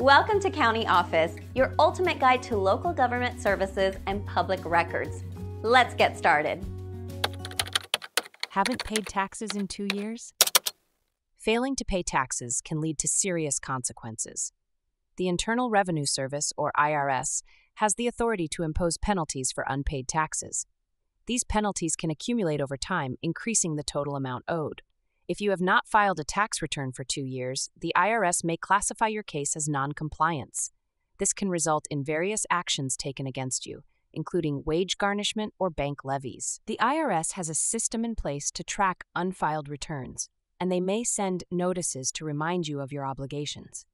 Welcome to County Office, your ultimate guide to local government services and public records. Let's get started. Haven't paid taxes in two years? Failing to pay taxes can lead to serious consequences. The Internal Revenue Service, or IRS, has the authority to impose penalties for unpaid taxes. These penalties can accumulate over time, increasing the total amount owed. If you have not filed a tax return for two years, the IRS may classify your case as noncompliance. This can result in various actions taken against you, including wage garnishment or bank levies. The IRS has a system in place to track unfiled returns, and they may send notices to remind you of your obligations.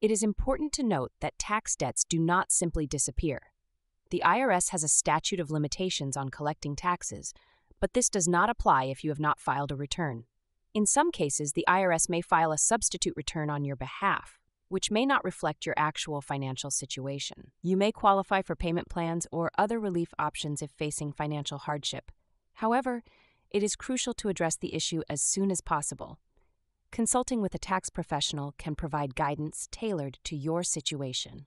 It is important to note that tax debts do not simply disappear. The IRS has a statute of limitations on collecting taxes, but this does not apply if you have not filed a return. In some cases, the IRS may file a substitute return on your behalf, which may not reflect your actual financial situation. You may qualify for payment plans or other relief options if facing financial hardship. However, it is crucial to address the issue as soon as possible. Consulting with a tax professional can provide guidance tailored to your situation.